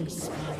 Killing spree.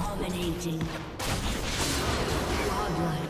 Dominating. Godlike.